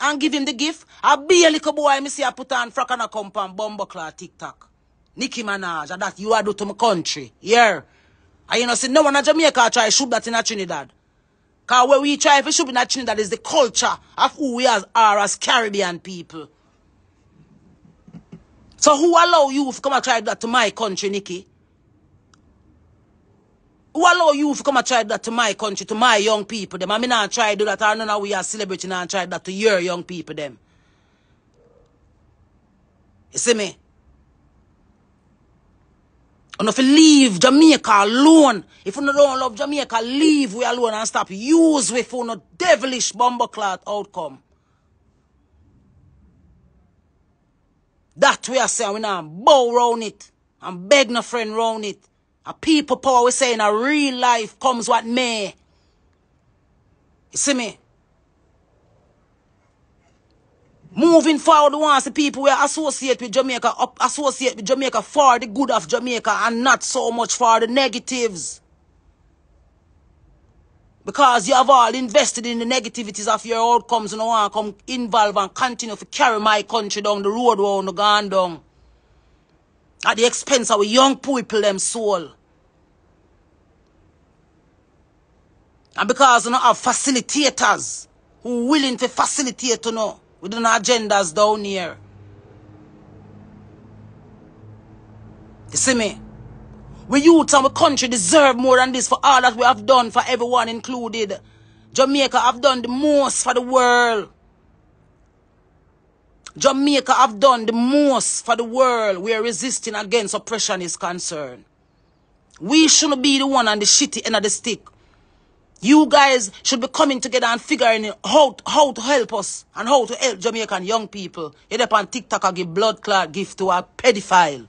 and give him the gift. I be a little boy, me see I put on frack and a come on bumbuckler TikTok. Nicki Minaj, and that you are do to my country. Yeah. And you know, see, no one in Jamaica try shoot that in a Trinidad. Cause where we try to shoot in a Trinidad is the culture of who we are as Caribbean people. So who allow you to come and try that to my country, Nicki? Who allow you to come and try that to my country, to my young people, them? I mean, not try to do that, or none of we are celebrating and try that to your young people, them. You see me? And if you leave Jamaica alone, if you don't love Jamaica, leave we alone and stop use we for no devilish bumbleclot outcome. That we are saying we now bow round it and beg no friend round it. A people power we saying a real life comes what may. You see me? Moving forward, once the people we associate with Jamaica, associate with Jamaica for the good of Jamaica and not so much for the negatives. Because you have all invested in the negativities of your outcomes and you want to come involve and continue to carry my country down the road where you gone down. At the expense of young people, them soul. And because you know have facilitators who willing to facilitate you know with within agendas down here. You see me? We youth and we country deserve more than this for all that we have done for everyone included. Jamaica have done the most for the world. Jamaica have done the most for the world where resisting against oppression is concerned. We shouldn't be the one on the shitty end of the stick. You guys should be coming together and figuring out how, to help us and how to help Jamaican young people. You up on TikTok and give blood clot gift to a pedophile.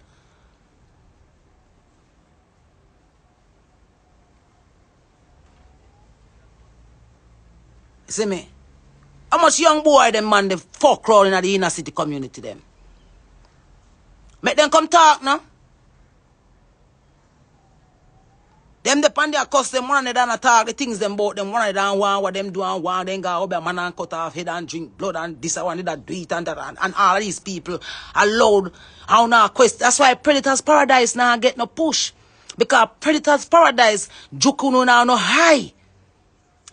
See me? How much young boy them man the fuck crawling at the inner city community them? Make them come talk now. Them depend their cost them one another and talk the things them bought them one another and one what them do and one then go over man and cut off head and drink blood and this and one that do it and that and, and all these people allowed how now quest that's why Predators Paradise now get no push. Because Predators Paradise Jukuno now no high.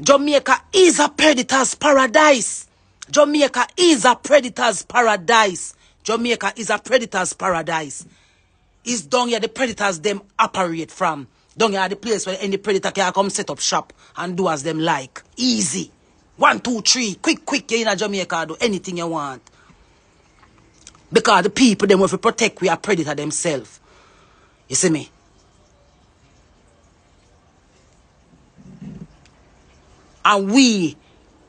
Jamaica is a predator's paradise. Jamaica is a predator's paradise. Jamaica is a predator's paradise. It's down here the predators them operate from. Down here the place where any predator can come set up shop and do as them like. Easy. One, two, three. Quick, quick. You in Jamaica do anything you want. Because the people them will protect we are predator themselves. You see me? And we,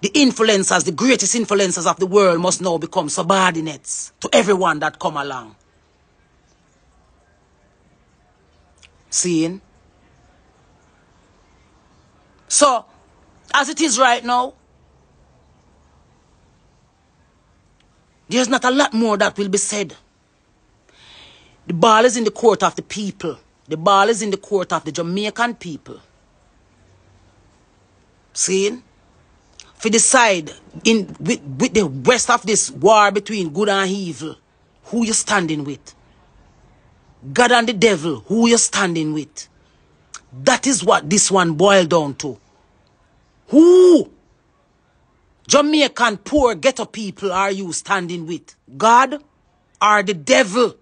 the influencers, the greatest influencers of the world, must now become subordinates to everyone that come along. Seeing? So, as it is right now, there's not a lot more that will be said. The ball is in the court of the people. The ball is in the court of the Jamaican people. Seeing? For decide in with, with the rest of this war between good and evil, who you standing with? God and the devil, who you standing with? That is what this one boiled down to. Who? Jamaican poor ghetto people are you standing with? God or the devil?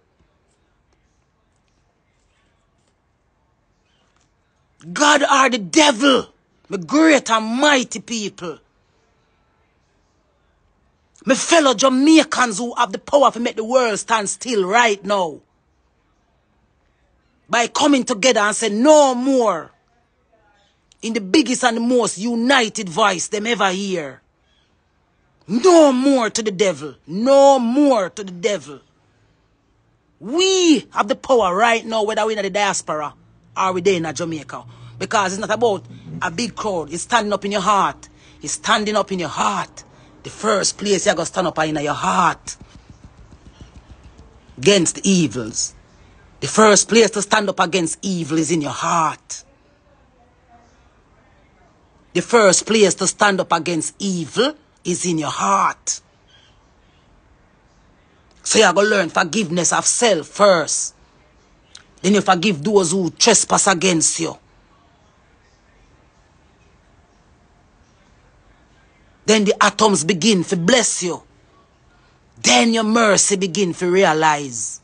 God or the devil? My great and mighty people. My fellow Jamaicans who have the power to make the world stand still right now. By coming together and say no more. In the biggest and the most united voice them ever hear. No more to the devil. No more to the devil. We have the power right now, whether we're in the diaspora or we're in Jamaica. Because it's not about a big crowd. It's standing up in your heart. It's standing up in your heart. The first place you're going to stand up in your heart. Against the evils. The first place to stand up against evil is in your heart. The first place to stand up against evil is in your heart. So you are going to learn forgiveness of self first. Then you forgive those who trespass against you. Then the atoms begin to bless you. Then your mercy begin to realize.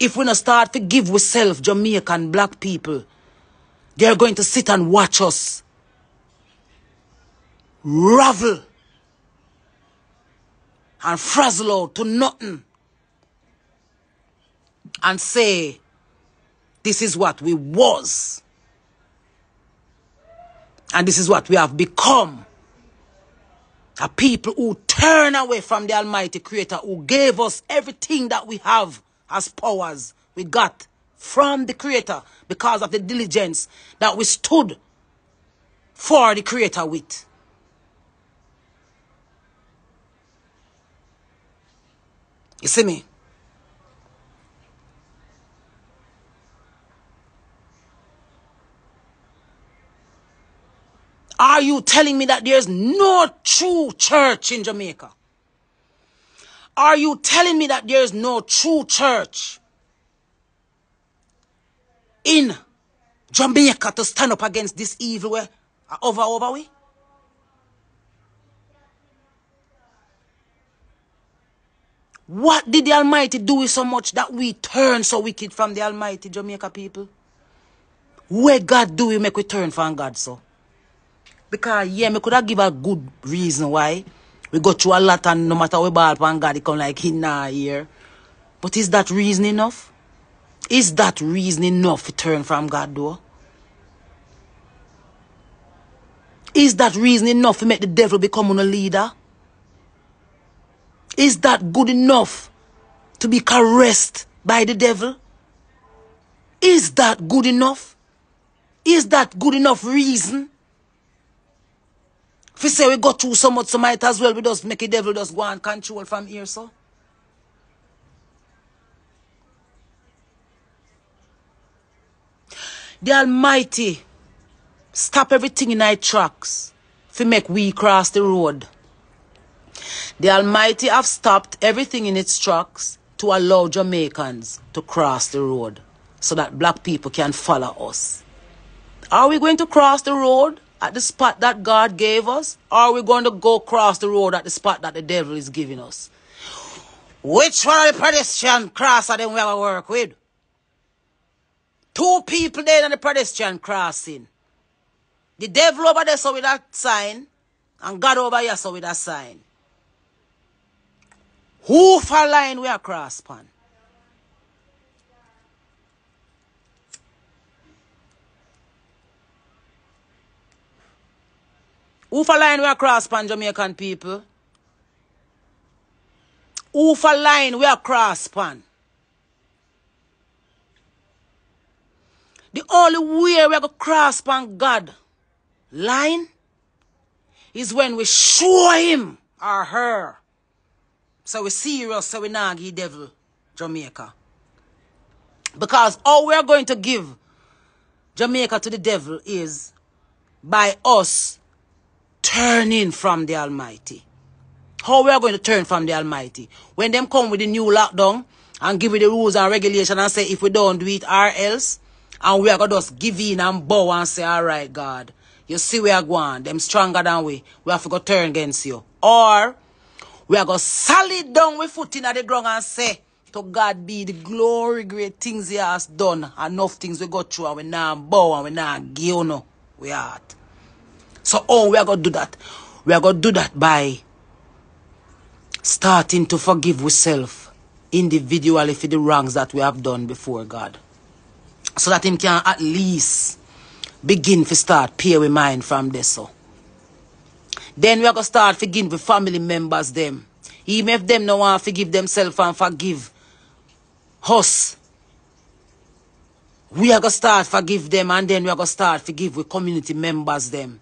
If we not start to give self Jamaican black people, they're going to sit and watch us ravel and frazzle out to nothing and say, this is what we was. And this is what we have become. A people who turn away from the Almighty Creator who gave us everything that we have as powers we got from the Creator because of the diligence that we stood for the Creator with. You see me? Are you telling me that there's no true church in Jamaica? Are you telling me that there's no true church in Jamaica to stand up against this evil way ah, over over we? What did the Almighty do with so much that we turn so wicked from the Almighty Jamaica people? Where God do we make we turn from God so? Because yeah, me could have give a good reason why. We go through a lot and no matter we ball upon God, it come like in nah here. But is that reason enough? Is that reason enough to turn from God though? Is that reason enough to make the devil become a leader? Is that good enough to be caressed by the devil? Is that good enough? Is that good enough reason? If we say we go through so much, so might as well we just make the devil just go and control from here, so. The Almighty stop everything in our tracks to make we cross the road. The Almighty have stopped everything in its tracks to allow Jamaicans to cross the road so that black people can follow us. Are we going to cross the road at the spot that God gave us? Or are we going to go cross the road at the spot that the devil is giving us? Which one of the pedestrian crosser then we have to work with? Two people there on the pedestrian crossing. The devil over there so with that sign, and God over here so with that sign. Who for line we are cross pan? Who for line we are cross pan, Jamaican people? Who for line we are cross pan? The only way we are cross pan God line is when we show him or her so we serious, so we not devil Jamaica. Because all we are going to give Jamaica to the devil is by us turning from the Almighty. How we are going to turn from the Almighty? When them come with the new lockdown and give you the rules and regulation and say if we don't do it or else, and we are going to just give in and bow and say, all right, God, you see we are going, them stronger than we, we have to go turn against you. Or we are going to solid down with foot in the ground and say, to God be the glory, great things he has done. Enough things we go through and we now bow and we now give no. We are. So oh, we are going to do that. We are going to do that by starting to forgive ourselves individually for the wrongs that we have done before God. So that him can at least begin to start pay with mind from this. So. Then we are going to start forgiving the family members them. Even if them no want to forgive themselves and forgive us. We are going to start forgive them and then we are going to start forgive with community members them.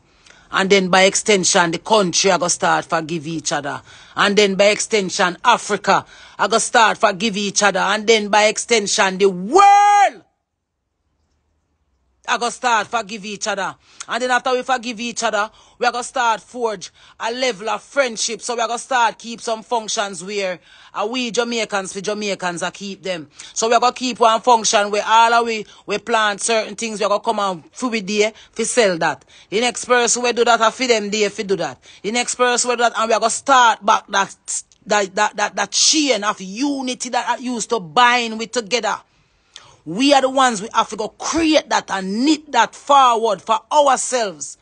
And then by extension, the country are going to start forgive each other. And then by extension, Africa are going to start forgive each other. And then by extension, the world I go start forgive each other. And then after we forgive each other, we are to start forge a level of friendship. So we are to start keep some functions where uh, we Jamaicans for Jamaicans are keep them. So we are to keep one function where all of we, we plant certain things. We are to come and for we there for sell that. The next person will do that and for them there for do that. The next person will do that and we are to start back that, that, that, that, that chain of unity that I used to bind with together. We are the ones we have to go create that and knit that forward for ourselves.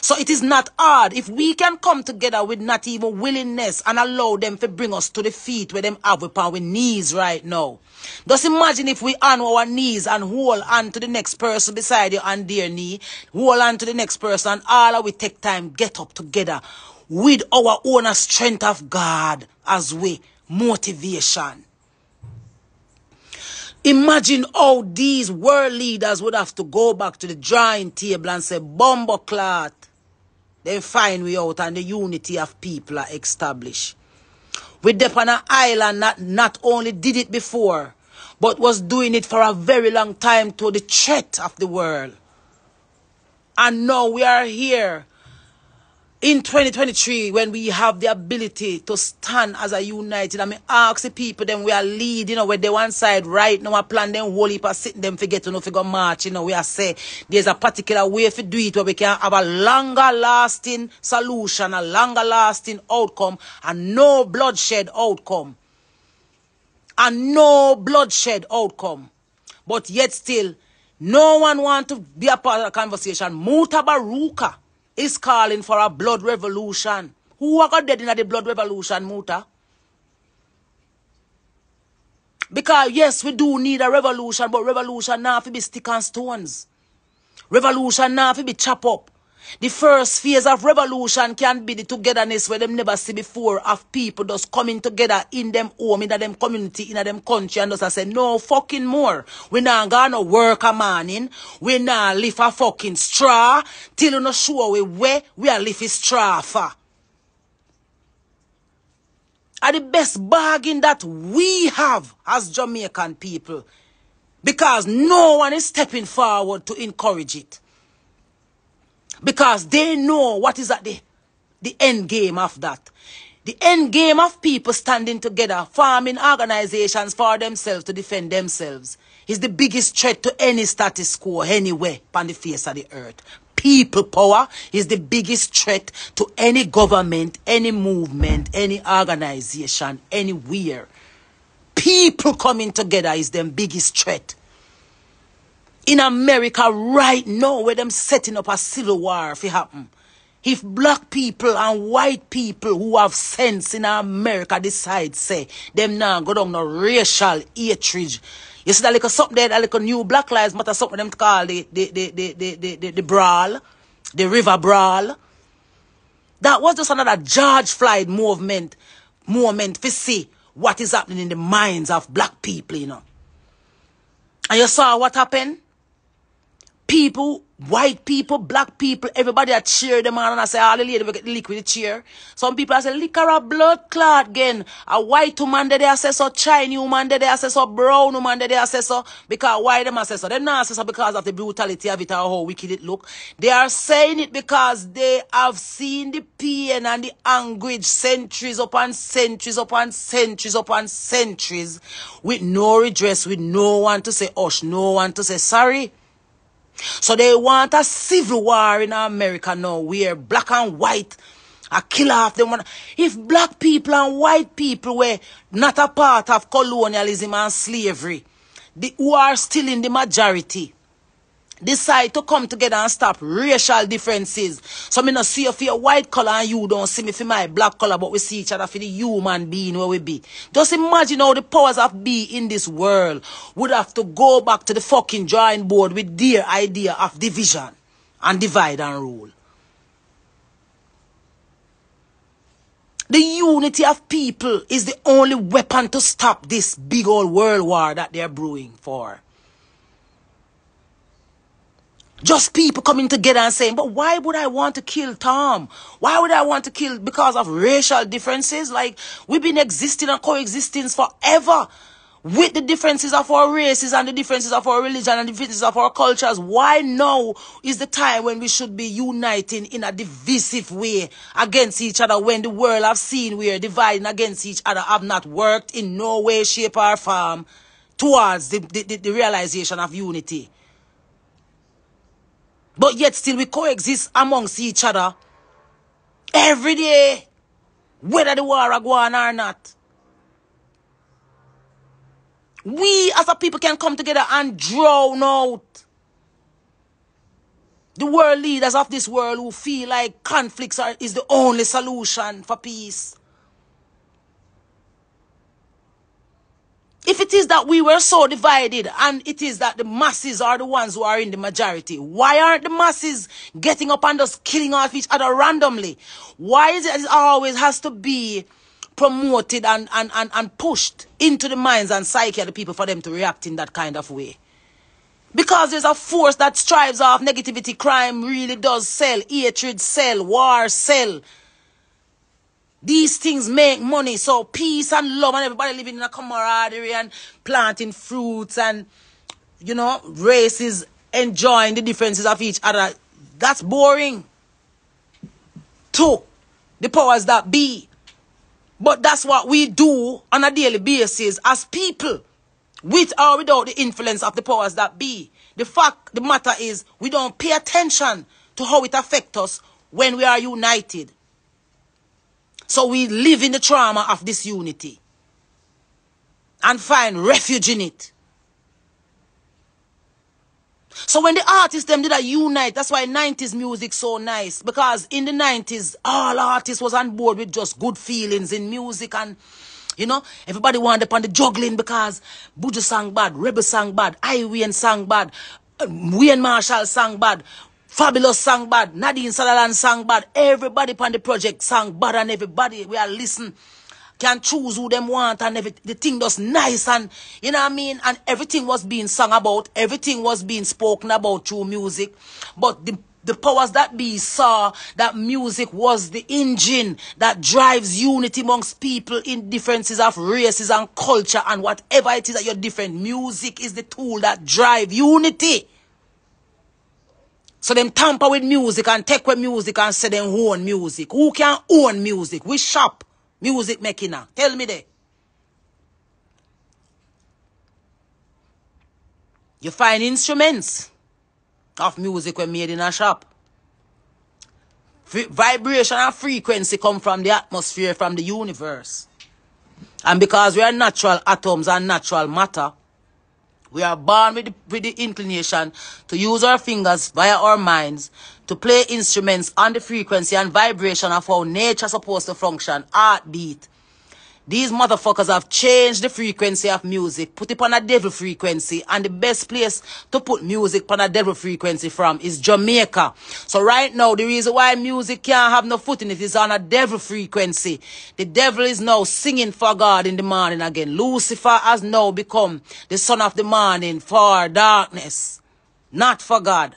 So it is not hard. If we can come together with not even willingness and allow them to bring us to the feet where them have upon our knees right now. Just imagine if we on our knees and hold on to the next person beside you on their knee, hold on to the next person all we take time, get up together with our own strength of God as we motivation. Imagine how these world leaders would have to go back to the drawing table and say, Bomber clot. Then find we out and the unity of people are established. With them on an island that not only did it before, but was doing it for a very long time to the threat of the world. And now we are here in 2023 when we have the ability to stand as a united I mean ask the people then we are leading you know where they one side right now I plan them whole heap of sitting them forget to know if go march you know we are say there's a particular way to do it where we can have a longer lasting solution a longer lasting outcome and no bloodshed outcome. And no bloodshed outcome. But yet still no one want to be a part of the conversation. Mutabaruka is calling for a blood revolution. Who are dead in the blood revolution, Muta? Because yes, we do need a revolution, but revolution now to be stick and stones. Revolution now to be chop up. The first phase of revolution can be the togetherness where them never see before of people just coming together in them home, in them community, in them country and just say, no fucking more. We not gonna work a morning. We not lift a fucking straw till you not sure we where we are lift straw for. Are the best bargain that we have as Jamaican people because no one is stepping forward to encourage it because they know what is at the, the end game of that. The end game of people standing together, forming organizations for themselves to defend themselves is the biggest threat to any status quo anywhere on the face of the earth. People power is the biggest threat to any government, any movement, any organization, anywhere. People coming together is the biggest threat in America right now where them setting up a civil war if it happen. If black people and white people who have sense in America decide, say, them now go down no racial hatred. You see that little something there, that little new Black Lives Matter, something them call the, the, the, the, the, the, the, the brawl, the river brawl. That was just another George Floyd movement, moment to see what is happening in the minds of black people, you know. And you saw what happened? People, white people, black people, everybody a cheer them on and I say, all the will get the liquid cheer. Some people I say, liquor a blood clot again. A white woman that they say so, Chinese woman that they say so, brown woman that they say so, because why them say so? They not say so because of the brutality of it or how wicked it look. They are saying it because they have seen the pain and the anguish centuries upon centuries upon centuries upon centuries with no redress, with no one to say hush, no one to say sorry. So they want a civil war in America now where black and white are kill off them. If black people and white people were not a part of colonialism and slavery, the, who are still in the majority, decide to come together and stop racial differences. So me not see you for your white color and you don't see me for my black color, but we see each other for the human being where we be. Just imagine how the powers of be in this world would have to go back to the fucking drawing board with their idea of division and divide and rule. The unity of people is the only weapon to stop this big old world war that they're brewing for. Just people coming together and saying, but why would I want to kill Tom? Why would I want to kill because of racial differences? Like, we've been existing and coexisting forever. with the differences of our races and the differences of our religion and the differences of our cultures, why now is the time when we should be uniting in a divisive way against each other when the world I've seen we are dividing against each other have not worked in no way, shape or form towards the, the, the, the realization of unity. But yet still we coexist amongst each other every day, whether the war are going or not. We as a people can come together and drown out the world leaders of this world who feel like conflicts are, is the only solution for peace. If it is that we were so divided and it is that the masses are the ones who are in the majority, why aren't the masses getting up and just killing off each other randomly? Why is it, it always has to be promoted and, and, and, and pushed into the minds and psyche of the people for them to react in that kind of way. Because there's a force that strives off negativity, crime really does sell, hatred sell, war sell. These things make money, so peace and love and everybody living in a camaraderie and planting fruits and, you know, races enjoying the differences of each other. That's boring. Two, the powers that be but that's what we do on a daily basis as people, with or without the influence of the powers that be. The fact, the matter is, we don't pay attention to how it affects us when we are united. So we live in the trauma of disunity and find refuge in it. So when the artists them did a unite, that's why 90s music so nice. Because in the 90s, all artists was on board with just good feelings in music and you know, everybody wanted upon the juggling because Buju sang bad, Rebel sang bad, I Wayne sang bad, um, Wayne Marshall sang bad, Fabolous sang bad, Nadine Sutherland sang bad, everybody upon the project sang bad and everybody we are listening can choose who them want and everything. The thing was nice and, you know what I mean? And everything was being sung about. Everything was being spoken about through music. But the the powers that be saw that music was the engine that drives unity amongst people in differences of races and culture and whatever it is that you're different. Music is the tool that drive unity. So them tamper with music and take with music and say them own music. Who can own music? We shop. Music making now. Tell me there. You find instruments of music when made in a shop. vibration and frequency come from the atmosphere, from the universe. And because we are natural atoms and natural matter, we are born with the, with the inclination to use our fingers via our minds to play instruments on the frequency and vibration of how nature supposed to function, heartbeat. These motherfuckers have changed the frequency of music, put it on a devil frequency, and the best place to put music on a devil frequency from is Jamaica. So right now, the reason why music can't have no foot in it is on a devil frequency. The devil is now singing for God in the morning again. Lucifer has now become the son of the morning for darkness, not for God.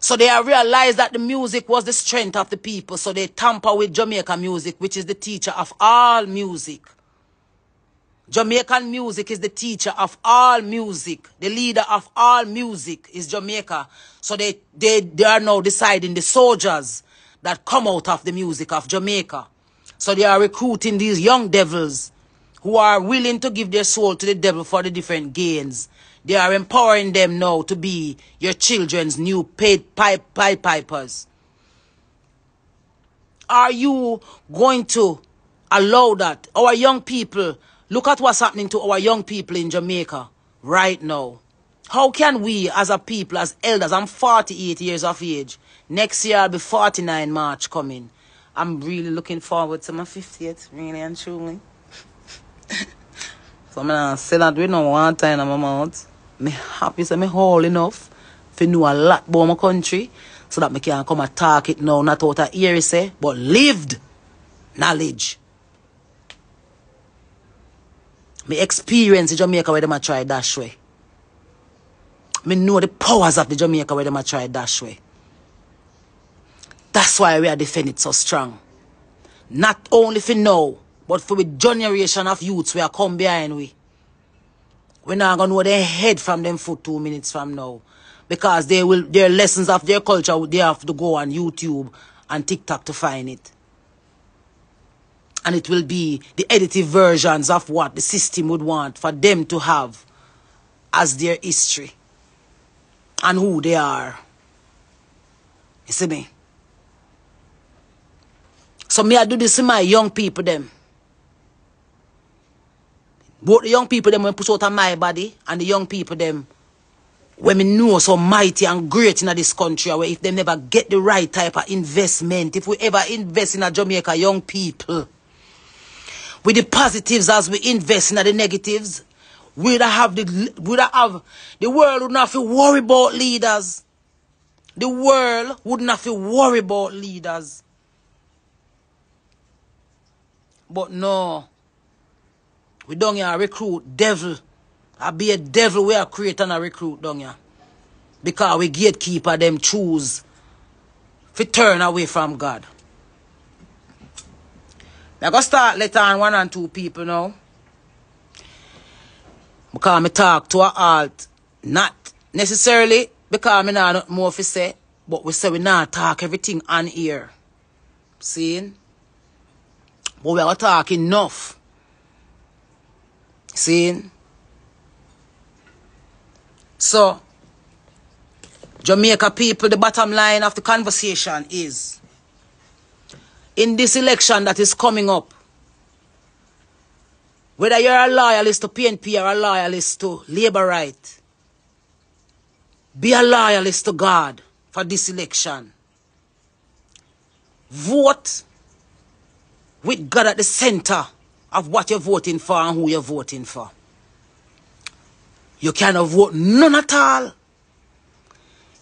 So they realized that the music was the strength of the people. So they tamper with Jamaica music, which is the teacher of all music. Jamaican music is the teacher of all music. The leader of all music is Jamaica. So they, they, they are now deciding the soldiers that come out of the music of Jamaica. So they are recruiting these young devils who are willing to give their soul to the devil for the different gains. They are empowering them now to be your children's new paid pipe, pipe pipers. Are you going to allow that? Our young people, look at what's happening to our young people in Jamaica right now. How can we as a people, as elders, I'm 48 years of age. Next year I'll be 49 March coming. I'm really looking forward to my 50th, really and truly. so I'm gonna say that we know one time in my mouth me happy say me whole enough to know a lot about my country so that me can come and talk it now, not out of ear say, but lived knowledge. Me experience in Jamaica where them a try dash way. Me know the powers of the Jamaica where them a try dash way. That's why we are defending so strong. Not only for now, But for the generation of youths we are come behind we. We're not gonna know their head from them for two minutes from now. Because they will their lessons of their culture they have to go on YouTube and TikTok to find it. And it will be the edited versions of what the system would want for them to have as their history and who they are. You see me? So me I do this to my young people them. Both the young people them when push out of my body and the young people them when me know so mighty and great in this country where if they never get the right type of investment, if we ever invest in a Jamaica young people with the positives as we invest in the negatives, we'd have the we'd have the world would not have to worry about leaders. The world would not have to worry about leaders. But no. We don't here recruit devil. I be a devil we are creating a recruit down here. Because we gatekeeper them choose to turn away from God. Going to start let on one and two people now. Because I talk to a alt. Not necessarily because I not more to say. But we say we not talk everything on here. Seeing? But we are talk enough. Seeing? So, Jamaica people, the bottom line of the conversation is, in this election that is coming up, whether you're a loyalist to PNP or a loyalist to Labourite, be a loyalist to God for this election. Vote with God at the center of what you're voting for and who you're voting for. You cannot vote none at all.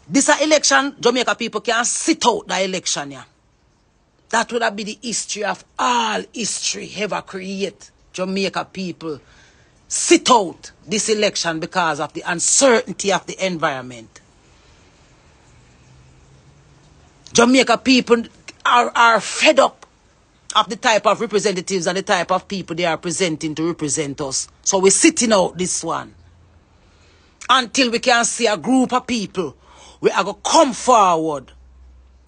This election, Jamaica people can sit out the election, yeah. That would have be the history of all history ever create. Jamaica people sit out this election because of the uncertainty of the environment. Jamaica people are, are fed up of the type of representatives and the type of people they are presenting to represent us. So we're sitting out this one until we can see a group of people we are going to come forward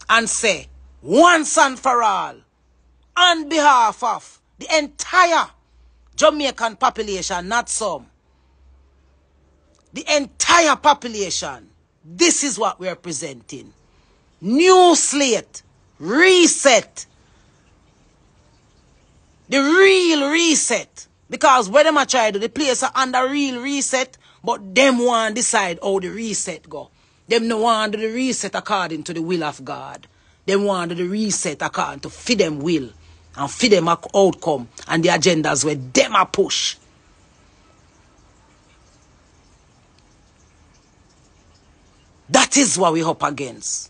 and say once and for all on behalf of the entire Jamaican population, not some. The entire population. This is what we are presenting. New slate. Reset. The real reset. Because when them a try to the place are under real reset, but them want decide how the reset go. Them no want the reset according to the will of God. Them want the reset according to fit them will and fit them outcome and the agendas where them a push. That is what we up against.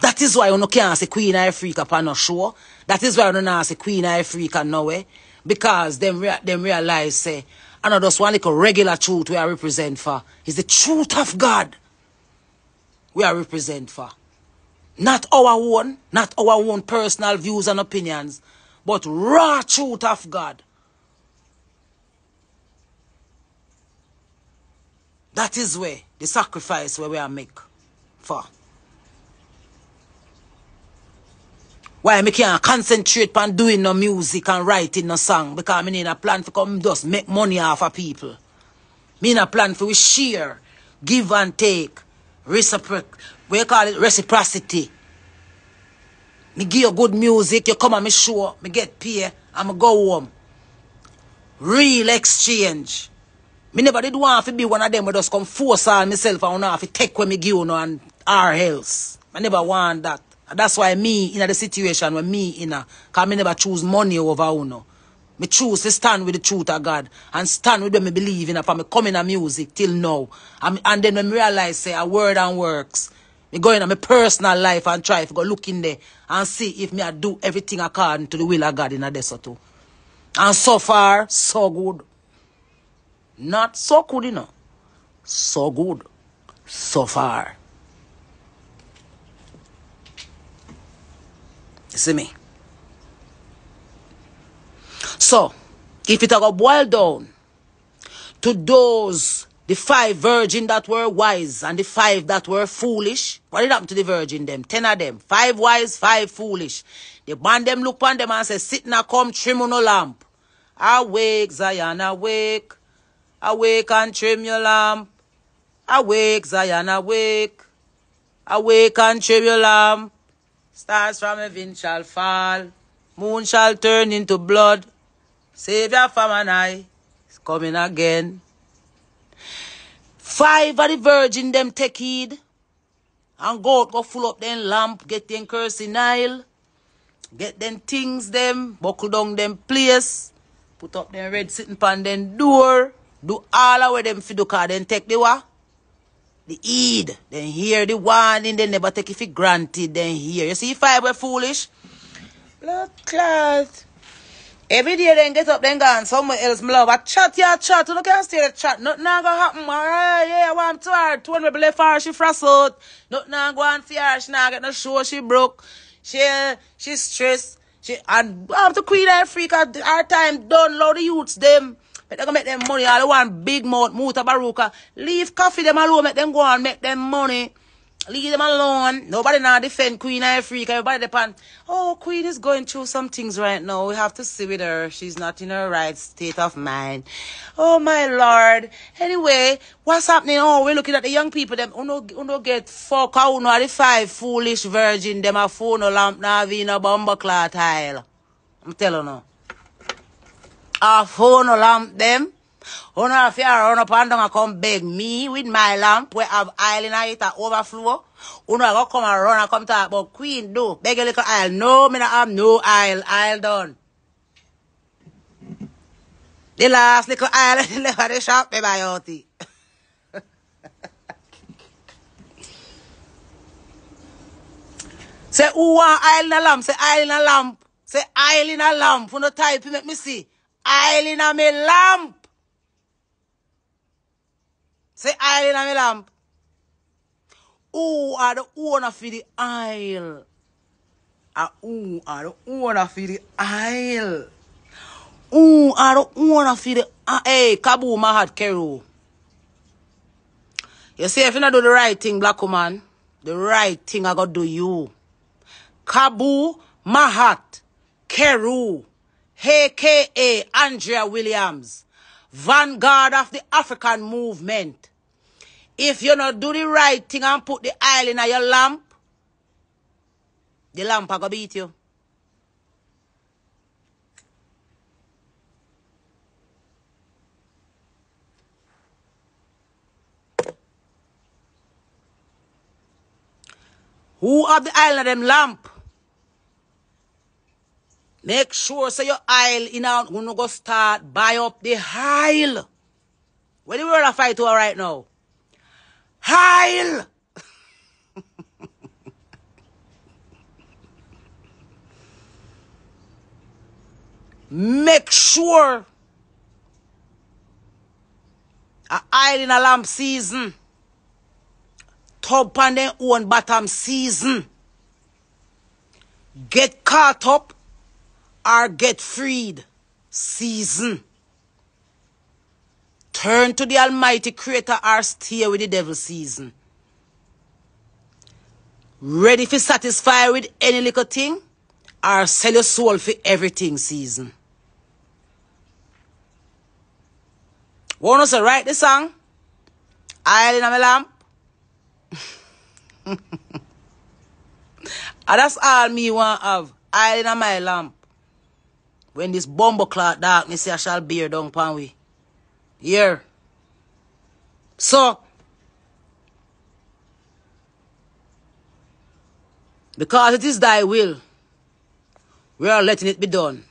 That is why you no can't say Queen Ifrica upon no show. That is why you no say Queen Ifrica nowhere. Because them, rea them realize say, I know just one little regular truth we are represent for. Is the truth of God we are represent for. Not our own, not our own personal views and opinions, but raw truth of God. That is where the sacrifice where we are make for. Why me can't concentrate on doing no music and writing no song because me need a plan for come just make money off of people. Me need a plan for we share, give and take, reciproc, we call it reciprocity. Me give you good music, you come on me show, me get pay, me go home. Real exchange. Me never did want to be one of them who just come force all myself and have to take what me give you and our else. I never want that. That's why me in the situation where me in a, cause me never choose money over uno. Me choose to stand with the truth of God and stand with them me believe in. For me come in a music till now. And, and then when me realize say a word and works, me go in my personal life and try to go look in there and see if me I do everything according to the will of God in a desert too. And so far, so good. Not so good, you know. So good. So far. You see me? So, if it got boiled down to those, the five virgin that were wise and the five that were foolish, what did happen to the virgin them? Ten of them. Five wise, five foolish. The man them look on them and say, sit now come trim on no lamp. Awake, Zion, awake. Awake and trim your lamp. Awake, Zion, awake. Awake and trim your lamp. Stars from heaven shall fall. Moon shall turn into blood. Savior from an eye is coming again. Five of the virgin them take heed. And go go full up them lamp, get them cursing Nile. Get them things them, buckle down them place. Put up them red sitting pan them door. Do all of them fi do then take the what? The heed, then hear the warning, they never take it for granted, then hear. You see, if I were foolish, blood clot. Every day then get up, then go on somewhere else, my love. I chat, yeah, chat. You don't can stay the chat. Nothing gonna happen, alright? Yeah, well, I'm to her. Two hundred left her, she frazzled. Nothing not go on for her. She not get no show, she broke. She, she stressed. She, and I have to Queen Ifrica. Our time done, load the youths, them. But they gonna make them money. All the one big mouth, Mutabaruka. Leave coffee them alone, make them go and make them money. Leave them alone. Nobody now defend Queen Ifrica. Everybody depend. Oh, Queen is going through some things right now. We have to see with her. She's not in her right state of mind. Oh my lord. Anyway, what's happening? Oh, we're looking at the young people. Them uno uno get fuck out uno the five foolish virgin. Them a phone no lamp now vina bomber cloth tile. I'm telling you a phone lamp them. Who no fear run up and down and come beg me with my lamp where have oil in it a overflow. Who no go come and run and come talk about queen do. Beg a little oil. No, me not have no oil. Oil done. The last little oil in the shop, me buy out it. Se ou an in a lamp, se in a lamp, se in a lamp, pou nou type, pi mek mi si. A ele nan me lamp. Se a ele nan me lamp. Ou a de ou na fi di ail. A ou a de ou na fi di ail. Ou a de ou na fi di ail. Hey, kabou ma hat kero. You see, if you not do the right thing, black woman, the right thing I got to do you. Kabu, Mahat, Keru. Aka Andrea Williams, vanguard of the African movement. If you not do the right thing and put the oil in your lamp, the lamp are going to beat you. Who have the oil in them lamp? Make sure so your aisle in when you go start buy up the aisle. Where the world are fight over right now? Aisle! Make sure a aisle in a lamp season. Top and then own bottom season. Get caught up or get freed season. Turn to the Almighty Creator or stay with the devil season. Ready for satisfy with any little thing or sell your soul for everything season. Say write the song? Oil in my lamp. and ah, that's all me want have. Oil in my lamp. When this bumble clock darkness I shall bear down upon we. Here. So, because it is thy will, we are letting it be done.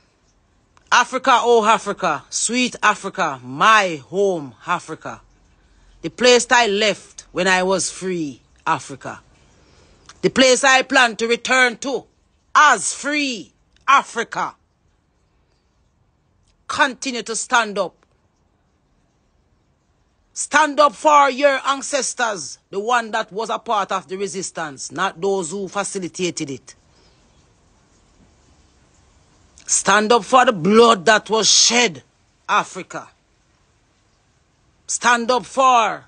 Africa, oh Africa, sweet Africa, my home Africa. The place I left when I was free, Africa. The place I plan to return to as free Africa continue to stand up. Stand up for your ancestors, the one that was a part of the resistance, not those who facilitated it. Stand up for the blood that was shed, Africa. Stand up for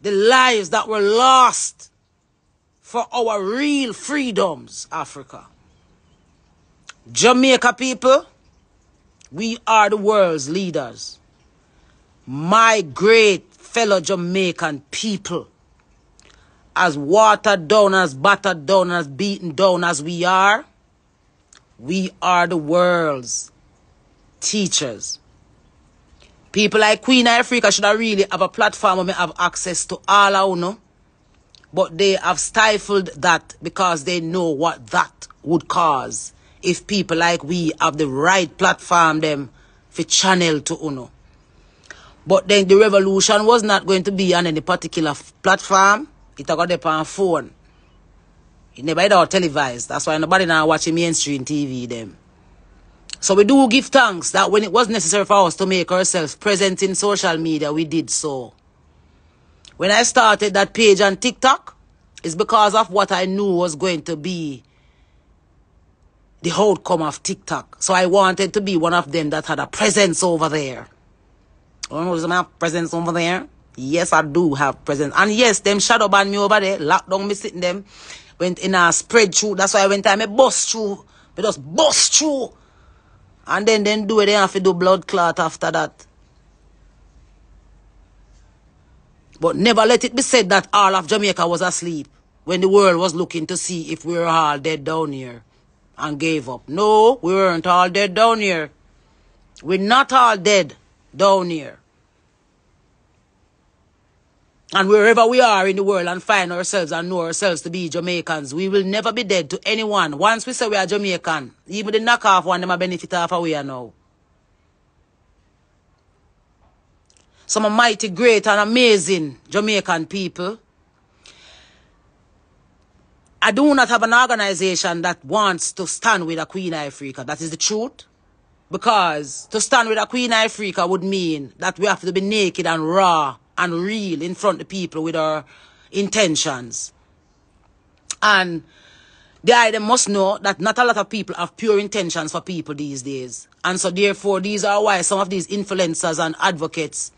the lives that were lost for our real freedoms, Africa. Jamaica people, we are the world's leaders. My great fellow Jamaican people, as watered down, as battered down, as beaten down as we are, we are the world's teachers. People like Queen Ifrica should have really have a platform where have access to all our know. But they have stifled that because they know what that would cause if people like we have the right platform them for channel to Uno. But then the revolution was not going to be on any particular platform. It got up on phone. It never had televised. That's why nobody now watching mainstream TV them. So we do give thanks that when it was necessary for us to make ourselves present in social media, we did so. When I started that page on TikTok, it's because of what I knew was going to be the outcome of TikTok. So I wanted to be one of them that had a presence over there. Oh, does I have presence over there? Yes, I do have presence. And yes, them shadow ban me over there, locked down me sitting them, went in a spread through. That's why I went time I bust through. I just bust through. And then then do it, they have to do blood clot after that. But never let it be said that all of Jamaica was asleep when the world was looking to see if we were all dead down here and gave up. No, we weren't all dead down here. We're not all dead down here. And wherever we are in the world and find ourselves and know ourselves to be Jamaicans, we will never be dead to anyone. Once we say we are Jamaican, even the knockoff one, them a benefit off are now. Some mighty great and amazing Jamaican people I do not have an organization that wants to stand with a Queen Ifrica. That is the truth. Because to stand with a Queen Ifrica would mean that we have to be naked and raw and real in front of people with our intentions. And the item must know that not a lot of people have pure intentions for people these days. And so therefore, these are why some of these influencers and advocates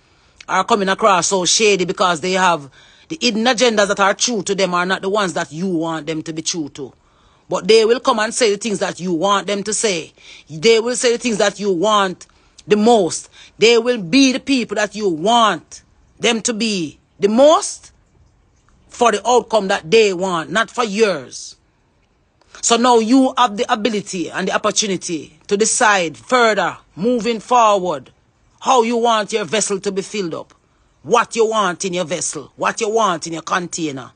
are coming across so shady because they have the hidden agendas that are true to them are not the ones that you want them to be true to. But they will come and say the things that you want them to say. They will say the things that you want the most. They will be the people that you want them to be the most for the outcome that they want, not for yours. So now you have the ability and the opportunity to decide further, moving forward, how you want your vessel to be filled up what you want in your vessel, what you want in your container.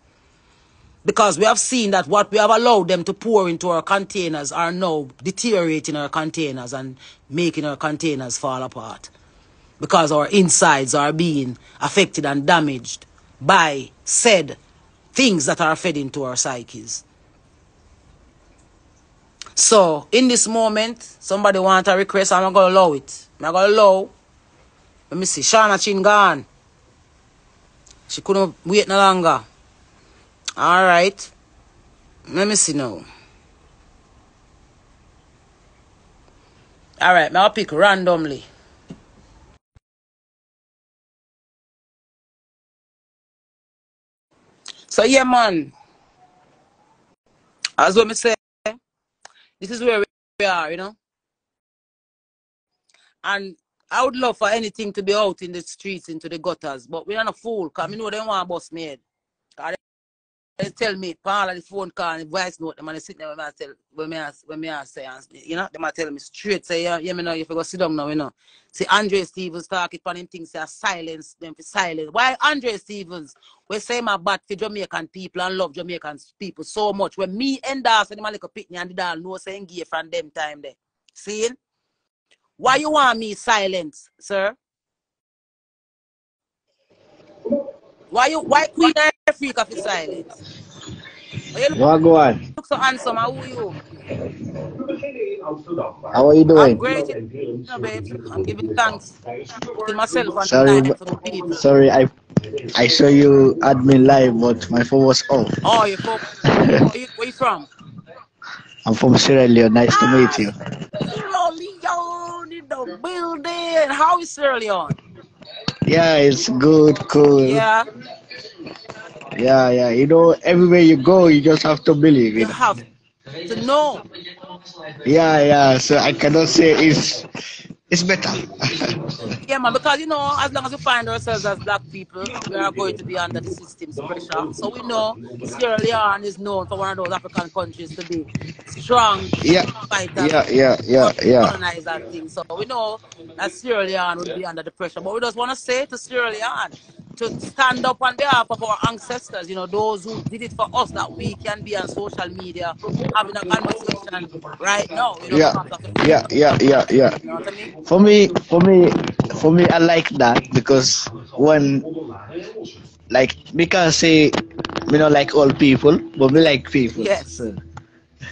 Because we have seen that what we have allowed them to pour into our containers are now deteriorating our containers and making our containers fall apart. Because our insides are being affected and damaged by said things that are fed into our psyches. So, in this moment, somebody want a request, I'm not going to allow it. I'm not going to allow. Let me see. Shana Chin gone. She couldn't wait no longer. Alright. Let me see now. Alright, I'll pick randomly. So yeah man. As what me say, this is where we are, you know. And I would love for anything to be out in the streets, into the gutters, but we're not a fool, because I know they want to bust me They tell me, Paul, the phone call and the voice note, them and they sit there when I tell, when me, when me say, you know, they might tell me straight, say, yeah, yeah, me know, if you go sit down now, you know. See, Andre Stevens talk it on him things, say, silence them for silence. Why Andre Stevens, we say my bad for Jamaican people and love Jamaican people so much, when me and us and my little pitney and the dog know saying gay from them time there. See? Why you want me silence, sir? Why you why Queen Ifrica for silence? What go on? Look so handsome, how are you? How are you doing? I'm great. No, babe. I'm giving thanks to myself and sorry, to the people. Sorry, I I saw you admin live, but my phone was off. Oh, you from where you, where you from? I'm from Sierra Leone. Nice to meet you. Ah, Sierra building. How is Sierra Leone? Yeah, it's good, cool. Yeah, yeah, yeah. You know, everywhere you go, you just have to believe you it. have to know. Yeah, yeah. So I cannot say it's it's better. Yeah, man, because you know, as long as we find ourselves as black people, we are going to be under the system's pressure. So we know Sierra Leone is known for one of those African countries to be strong yeah, fighters. yeah, yeah, yeah, yeah. colonize and things. So we know that Sierra Leone would be under the pressure. But we just want to say to Sierra Leone to stand up on behalf of our ancestors, you know, those who did it for us, that we can be on social media having a conversation right now. You know, Yeah, because of the- yeah, yeah, yeah, yeah. You know I mean? For me, for me, for me, I like that because when, like, me can say, me not like all people, but me like people. Yes. So,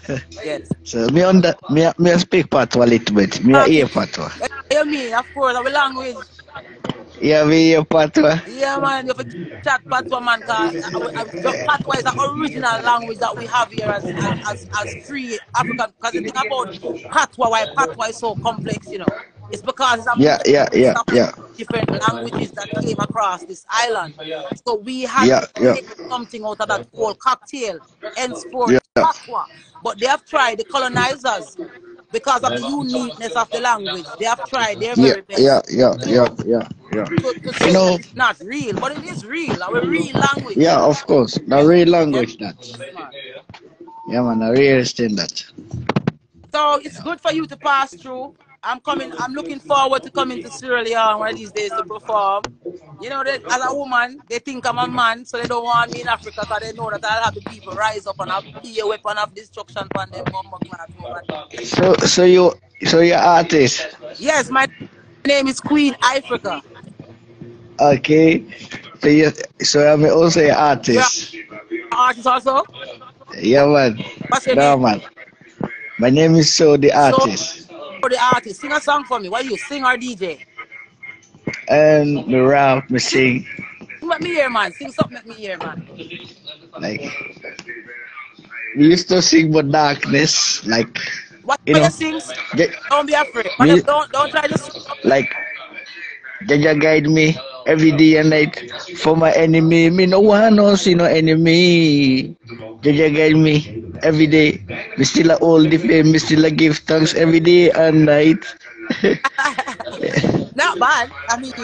Yes. so me under, me, me speak patois a little bit. Me a hear patois. Eh, you mean, of course, our language. Yeah, me hear patois. Yeah, man, you have to chat patois, man, because patois is the original language that we have here as as, as, free African. Because the thing about patois, why patois is so complex, you know, it's because it's a Yeah, yeah, yeah, yeah. different languages that came across this island. So we had Yeah, to yeah. something out of that whole cocktail, henceforth Yeah. patois. But they have tried, the colonizers, because of the uniqueness of the language, they have tried their Yeah, very best yeah, yeah, yeah, yeah, yeah. to, to say You know, it's not real, but it is real. Our real language. yeah, of course. The real language that. Yeah, man, I really understand that. So it's good for you to pass through. I'm coming. I'm looking forward to coming to Sierra Leone one of these days to perform. You know, that as a woman, they think I'm a man, so they don't want me in Africa because they know that I'll have the people rise up and I'll be a weapon of destruction for them. mama class over. So, so you, so you're artist. Yes, my name is Queen Ifrica. Okay. So you, so I'm also an artist. Artist also. Yeah, man. What's your No, name? man. My name is So the artist. For the artist, sing a song for me. What do you sing or DJ? And um, me rap, me sing, let me hear, man. Sing something let me hear, man. like we used to sing about darkness, like What You you, know, you sing? get, Don't be afraid. Me- don't don't try to sing. like Jaja guide me every day and night for my enemy. Me no one no see no enemy. Jaja guide me every day. Me still a hold the fame. Me still a give thanks every day and night. Not bad. I mean,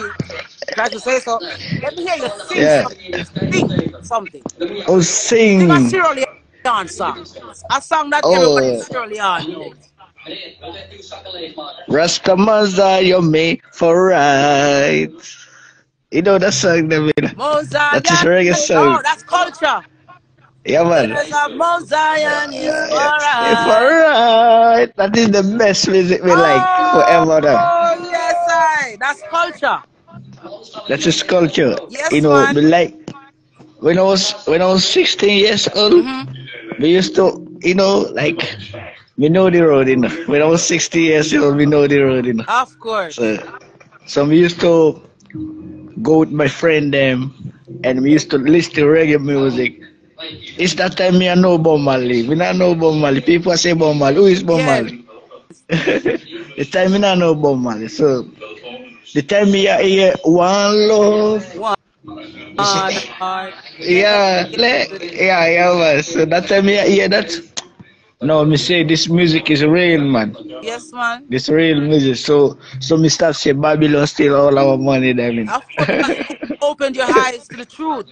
try to say so. Let me hear you sing Yeah. something. Sing something. oh, Sing a sing. Sierra Leone song. A song that Oh. everybody in Sierra Leone knows. Rastamaza, you're made for right. You know that song, David? Mosiah. That is reggae song. Oh, that's culture. Yeah, man. Of Mosiah is If alright. alright, that is the best music we like forever. Then. Oh, yes, I. That's culture. That's his culture. Yes, you know, man. we like when I was when I was 16 years old, Mm-hmm. we used to, you know, like we know the road, you know. When I was 60 years old, we know the road, you know. Of course. So, so we used to go with my friend them, and we used to listen to reggae music. It's that time me I know Bob Marley. We not know Bob Marley. People say Bob Marley. Who is Bob Yeah. Marley? the time me not know Bob Marley. So the time me I hear one love. One. Uh, Yeah, yeah, yeah, man. So that time me I hear that. No, me say this music is real, man. yes, man. This real music. So, so me start say Babylon steal all our money, I mean. You opened your eyes to the truth.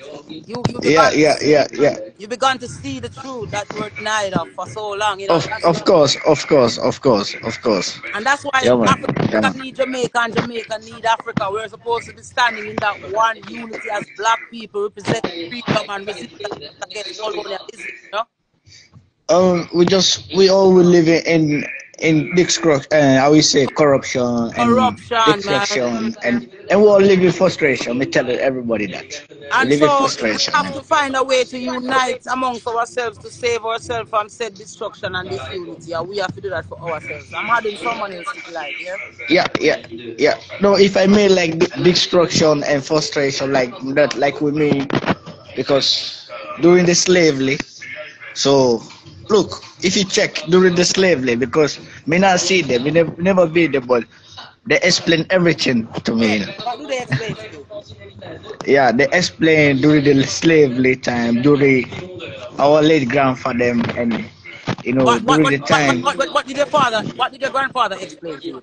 You, you yeah, yeah, yeah, yeah. You began to see the truth that were denied of for so long. You know, Of, of course, of course, of course, of course. and that's why Yeah. Africa Yeah, need Jamaica and Jamaica need Africa. We're supposed to be standing in that one unity as black people representing freedom and resistance against all colonialism. You know? Um, we just we all will live in in destruction. Uh, how we say corruption and Corruption, destruction, and and we all live in frustration. Me tell everybody that we And live in so we have to find a way to unite amongst ourselves to save ourselves from said destruction and disunity. And we have to do that for ourselves. I'm adding someone else's life, yeah? Yeah, yeah, yeah. No, if I mean like destruction and frustration, like that, like we mean, because during the slavery, so look, if you check during the slavery, because me not see them, me never, never be there, but they explain everything to me. What they explain to? Yeah, they explain during the slavery time, during our late grandfather and you know What, during what, the time. what, what, what, what did your father, what did your grandfather explain to you?